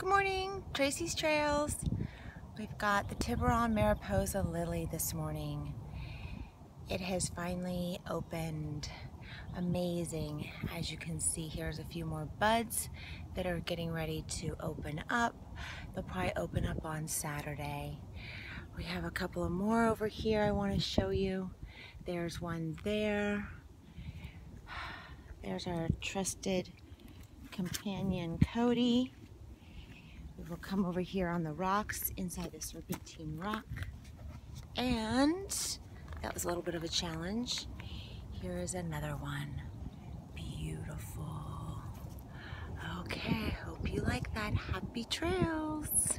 Good morning, Tracy's Trails. We've got the Tiburon Mariposa Lily this morning. It has finally opened. Amazing. As you can see, here's a few more buds that are getting ready to open up. They'll probably open up on Saturday. We have a couple of more over here I want to show you. There's one there. There's our trusted companion Cody. We will come over here on the rocks inside the serpentine rock. And that was a little bit of a challenge. Here is another one. Beautiful. Okay, hope you like that. Happy trails.